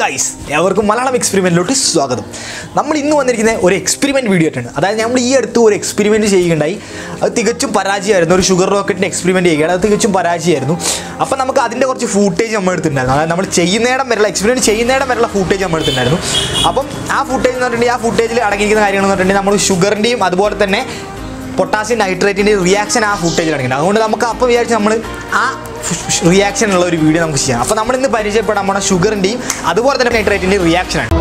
Guys എവർക്കും Malayalam എക്സ്പെരിമെന്റിലോട്ട് സ്വാഗതം. നമ്മൾ ഇന്ന് വന്നിരിക്കുന്ന ഒരു എക്സ്പെരിമെന്റ് വീഡിയോ ആയിട്ടാണ്. അതായത് നമ്മൾ ഈ അടുത്ത് ഒരു എക്സ്പെരിമെന്റ് ചെയ്യുകയുണ്ടായി. അത് തികച്ചും പരാജയമായിരുന്നു. ഒരു ഷുഗർ റോക്കറ്റിന്റെ എക്സ്പെരിമെന്റ് ചെയ്യുകയാണ്. അത് തികച്ചും പരാജയമായിരുന്നു. അപ്പോൾ നമുക്ക് അതിന്റെ കുറച്ച് ഫൂട്ടേജ് നമ്മൾ എടുത്തിട്ടുണ്ടായിരുന്നു. അതായത് നമ്മൾ ചെയ്യുന്നിടം വരെയുള്ള എക്സ്പെരിമെന്റ് ചെയ്യുന്നിടം വരെയുള്ള ഫൂട്ടേജ് നമ്മൾ എടുത്തിട്ടുണ്ടായിരുന്നു. അപ്പം ആ ഫൂട്ടേജ് എന്ന് പറഞ്ഞിട്ടുണ്ടെങ്കിൽ ആ ഫൂട്ടേജിൽ അടങ്ങിയിരിക്കുന്ന കാര്യങ്ങൾ എന്ന് പറഞ്ഞിട്ടുണ്ടെങ്കിൽ നമ്മൾ ഷുഗറിന്റെയും അതുപോലെ തന്നെ പൊട്ടാസ്യം നൈട്രേറ്റിന്റെ റിയാക്ഷൻ ആ ഫുട്ടേജിൽ അടങ്ങിയിട്ടുണ്ട്. അതുകൊണ്ട് നമുക്ക് അപ്പോൾ വിചാരിച്ച് നമ്മൾ ആ റിയാക്ഷൻ ഉള്ള ഒരു വീഡിയോ നമുക്ക് ചെയ്യാം. അപ്പോൾ നമ്മൾ ഇന്ന് പരിചയപ്പെടാൻ നമ്മുടെ ഷുഗറിന്റെയും അതുപോലെ തന്നെ നൈട്രേറ്റിന്റെയും റിയാക്ഷനാണ്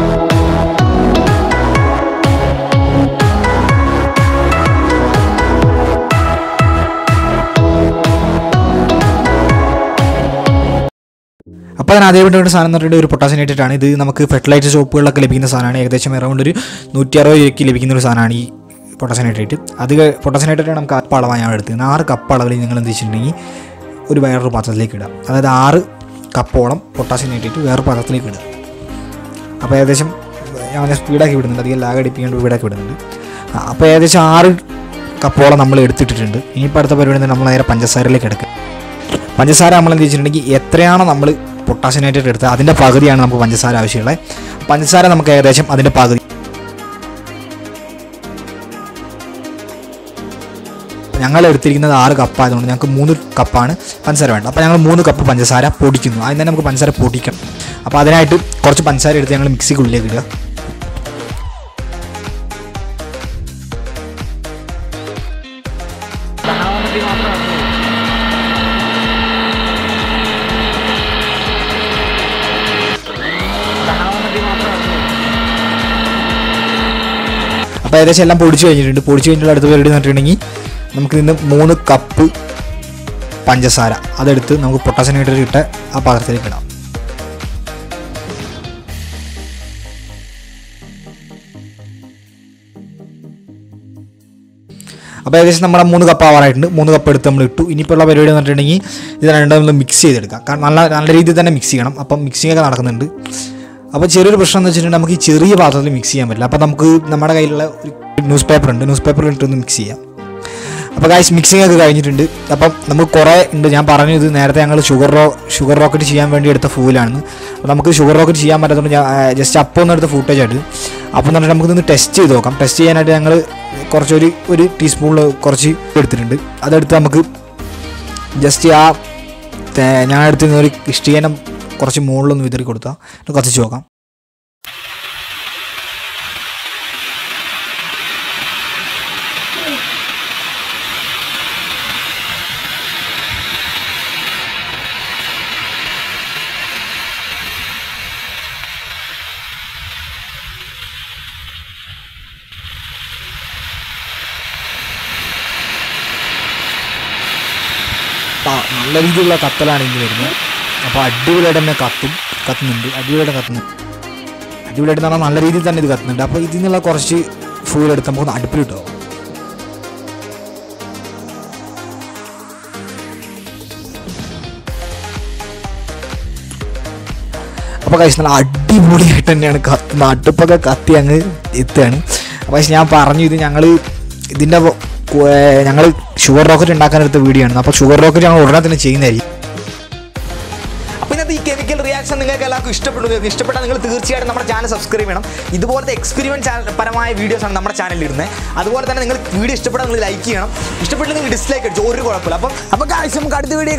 അപ്പോൾ അതിന് ആദ്യം വേണ്ട സാധനം എന്ന് ഒരു പൊട്ടാസ്യം നൈട്രേറ്റ് ആണ്. ഇത് നമുക്ക് ഫെർട്ടിലൈസർ ഷോപ്പുകളിലൊക്കെ ലഭിക്കുന്ന സാധനമാണ്. ഏകദേശം അറൗണ്ട് ഒരു നൂറ്റി അറുപത് രൂപയ്ക്ക് ലഭിക്കുന്ന ഒരു സാധനമാണ് ഈ പൊട്ടാസ്യം നൈട്രേറ്റ് അത് പൊട്ടസനൈട്രേറ്റ് നമുക്ക് കപ്പ് അളവാണ് ഞാൻ എടുത്തത് ആറ് കപ്പ് അളവിൽ നിങ്ങൾ എന്ത് വെച്ചിട്ടുണ്ടെങ്കിൽ ഒരു വേറൊരു പാത്രത്തിലേക്ക് ഇടുക. അതായത് ആറ് കപ്പോളം പൊട്ടാസ്യം നൈട്രേറ്റ് വേറൊരു പാത്രത്തിലേക്ക് ഇടുക. അപ്പോൾ ഏകദേശം ഞാൻ സ്പീഡാക്കി വിടുന്നുണ്ട്. അധികം ലാഗ് അടിപ്പിക്കാണ്ട് സ്പീഡാക്കി വിടുന്നുണ്ട്. അപ്പോൾ ഏകദേശം ആറ് കപ്പോളം നമ്മൾ എടുത്തിട്ടിട്ടുണ്ട്. ഇനിയിപ്പോൾ അടുത്ത പരിപാടി നമ്മൾ നേരെ പഞ്ചസാരയിലേക്ക് എടുക്കുക പഞ്ചസാര നമ്മൾ എന്ത് വെച്ചിട്ടുണ്ടെങ്കിൽ എത്രയാണോ നമ്മൾ പൊട്ടാസ്യം എടുത്തത് അതിന്റെ പകുതിയാണ് നമുക്ക് പഞ്ചസാര ആവശ്യമുള്ളത്. പഞ്ചസാര നമുക്ക് ഏകദേശം അതിന്റെ പകുതി ഞങ്ങൾ എടുത്തിരിക്കുന്നത് ആറ് കപ്പ് ആയതുകൊണ്ട് ഞങ്ങൾക്ക് മൂന്ന് കപ്പാണ് പഞ്ചസാര വേണ്ട അപ്പോൾ ഞങ്ങൾ മൂന്ന് കപ്പ് പഞ്ചസാര പൊടിക്കുന്നു. അതിന് തന്നെ നമുക്ക് പഞ്ചസാര പൊടിക്കണം. അപ്പോൾ അതിനായിട്ട് കുറച്ച് പഞ്ചസാര എടുത്ത് ഞങ്ങൾ മിക്സിക്കുള്ളിലേക്ക് ഇടുക. അപ്പോൾ ഏകദേശം എല്ലാം പൊടിച്ച് കഴിഞ്ഞിട്ടുണ്ട്. പൊടിച്ച് കഴിഞ്ഞിട്ടുള്ള അടുത്ത പരിപാടി എന്ന് നമുക്ക് നിന്ന് മൂന്ന് കപ്പ് പഞ്ചസാര. അതെടുത്ത് നമുക്ക് പൊട്ടാസ്യം നൈട്രേറ്റ് ഇട്ട ആ പാത്രത്തിലേക്ക് ഇടാം. അപ്പോൾ ഏകദേശം നമ്മുടെ മൂന്ന് കപ്പ് ആവാറായിട്ടുണ്ട്. മൂന്ന് കപ്പ് എടുത്ത് നമ്മൾ ഇട്ടു. ഇനിയിപ്പോൾ ഉള്ള പരിപാടി എന്ന് പറഞ്ഞിട്ടുണ്ടെങ്കിൽ ഇത് രണ്ടും നമ്മൾ മിക്സ് ചെയ്തെടുക്കാം. കാരണം നല്ല നല്ല രീതിയിൽ തന്നെ മിക്സ് ചെയ്യണം. അപ്പം മിക്സിംഗ് ഒക്കെ നടക്കുന്നുണ്ട്. അപ്പോൾ ചെറിയൊരു പ്രശ്നം എന്ന് വെച്ചിട്ടുണ്ടെങ്കിൽ നമുക്ക് ഈ ചെറിയ പാത്രത്തിൽ മിക്സ് ചെയ്യാൻ പറ്റില്ല. അപ്പോൾ നമുക്ക് നമ്മുടെ കയ്യിലുള്ള ഒരു ന്യൂസ് പേപ്പർ ഉണ്ട്. ന്യൂസ് പേപ്പറിൽ ഇട്ടൊന്ന് മിക്സ് ചെയ്യാം. അപ്പോൾ ഗായ്സ് മിക്സിംഗ് ഒക്കെ കഴിഞ്ഞിട്ടുണ്ട്. അപ്പം നമുക്ക് കുറേ ഉണ്ട്. ഞാൻ പറഞ്ഞു ഇത് നേരത്തെ ഞങ്ങൾ ഷുഗർ റോ ഷുഗർ റോക്കറ്റ് ചെയ്യാൻ വേണ്ടി എടുത്ത ഫൂലാണ് അപ്പോൾ നമുക്ക് ഷുഗർ റോക്കറ്റ് ചെയ്യാൻ പറ്റാത്തതുകൊണ്ട് ഞാൻ ജസ്റ്റ് അപ്പോൾ ഒന്ന് എടുത്ത ഫൂട്ടേജ് ആയിട്ട്. അപ്പോൾ എന്ന് പറഞ്ഞാൽ നമുക്കിന്ന് ടെസ്റ്റ് ചെയ്ത് നോക്കാം. ടെസ്റ്റ് ചെയ്യാനായിട്ട് ഞങ്ങൾ കുറച്ചൊരു ഒരു ടീസ്പൂണിൽ കുറച്ച് എടുത്തിട്ടുണ്ട്. അതെടുത്ത് നമുക്ക് ജസ്റ്റ് ആ ഞാൻ എടുത്തിരുന്ന ഒരു ഇഷ്ടികനം കുറച്ച് മുകളിലൊന്ന് വിതറി കൊടുത്താൽ കത്തിച്ച് നോക്കാം. നല്ല രീതിയിലുള്ള കത്തലാണ് ഇനി വരുന്നത്. അപ്പോൾ അടിപൊളിയായിട്ട് തന്നെ കത്തും കത്തുന്നുണ്ട്. അടിപൊളിയായിട്ട് കത്തുന്നു. അടിപൊളിയായിട്ട് പറഞ്ഞാൽ നല്ല രീതിയിൽ തന്നെ ഇത് കത്തുന്നുണ്ട്. അപ്പോൾ ഇതിൽ നിന്നുള്ള കുറച്ച് ഫുൾ എടുത്ത് നമുക്ക് അടുപ്പിലിട്ടോ അപ്പോൾ കഴിച്ച് നല്ല അടിപൊളിയായിട്ട് തന്നെയാണ് കത്തുന്നത് അടുപ്പൊക്കെ കത്തി അങ്ങ് എത്തുകയാണ്. അപ്പോൾ ഞാൻ പറഞ്ഞു ഇത് ഞങ്ങൾ ഇതിന്റെ ഞങ്ങൾ ഷുഗർ റോക്കറ്റ് ഉണ്ടാക്കാൻ എടുത്ത വീഡിയോ ആണ് അപ്പോൾ ഷുഗർ റോക്കറ്റ് ഞങ്ങൾ ഉടനെ തന്നെ ചെയ്യുന്നതായിരിക്കും. നിങ്ങൾക്ക് എല്ലാവർക്കും ഇഷ്ടപ്പെടുന്നു ഇഷ്ടപ്പെട്ടാൽ നിങ്ങൾ തീർച്ചയായിട്ടും നമ്മുടെ ചാനൽ സബ്സ്ക്രൈബ് ചെയ്യണം. ഇതുപോലത്തെ എക്സ്പെരിമെന്റ് പരമായ വീഡിയോസ് ആണ് നമ്മുടെ ചാനലിൽ ഇരുന്നത് അതുപോലെ തന്നെ നിങ്ങൾ വീഡിയോ ഇഷ്ടപ്പെട്ടാൽ നിങ്ങൾ ലൈക്ക് ചെയ്യണം. ഇഷ്ടപ്പെട്ടില്ലെങ്കിൽ ഡിസ്ലൈക്ക് അടിച്ചു ഒരു കുഴപ്പമില്ല. അപ്പം അപ്പോൾ കാഴ്ച നമുക്ക് അടുത്ത വീഡിയോ